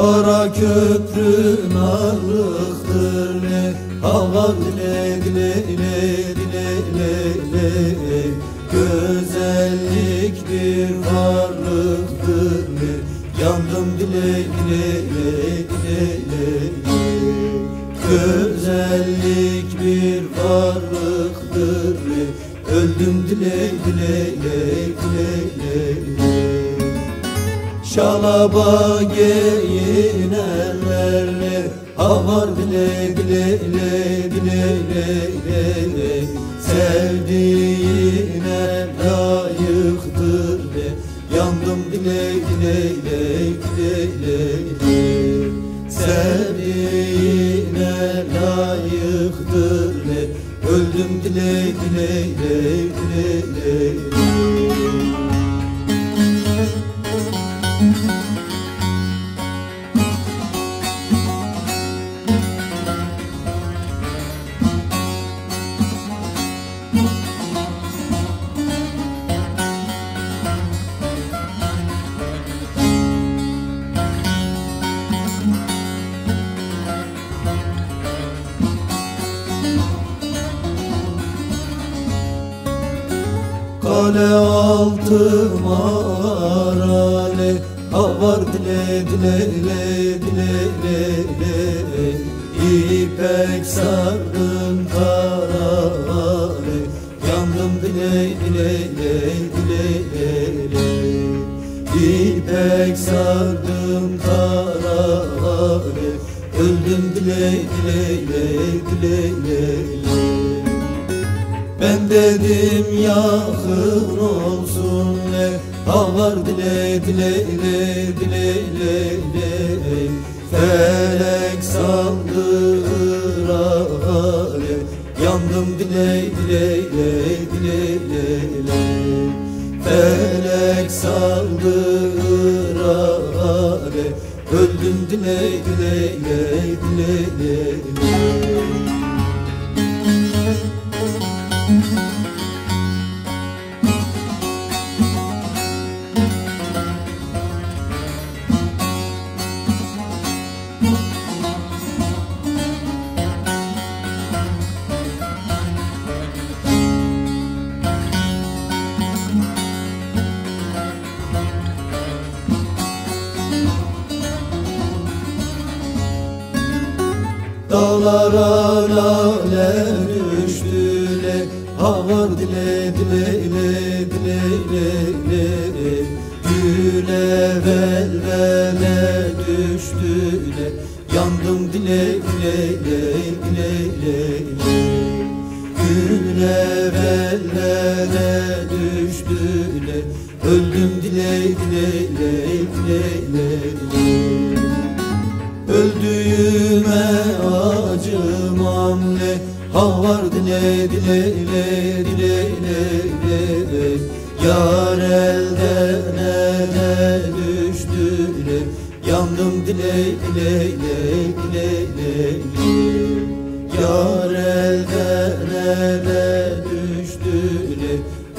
Kara köprü narlıktır ne Hava dile dile dile dile dile dile Güzellik bir varlıktır. Ne Yandım dile dile dile dile dile Güzellik bir varlıktır. Ne Öldüm dile dile dile dile dile Şalaba giyinenlerle Havar dile dile dile dile dile dile Sevdiğine layıktır de Yandım dile dile dile dile dile Sevdiğine layıktır de Öldüm dile dile dile dile dile Kale altı marale Havar dile dile dile dile dile İpek sardım karale İpek sardım karale Öldüm dile dile dile dile ben dedim yakın olsun ne Havar dile dile dile dile dile Felek sandı Irak'ale Yandım dile dile dile dile dile Felek sandı Irak'ale Öldüm dile dile dile dile Dağlara lale düştüle Havar dile dile dile dile dile dile Güle velvele düştüle Yandım dile dile dile dile dile Güle velvele düştüle Öldüm dile dile dile dile dile dile dile dile dile dile dile Yar elden ele düştüle Yandım dile dile dile dile dile Yar elden ele düştüle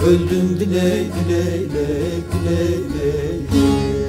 Öldüm dile dile dile dile dile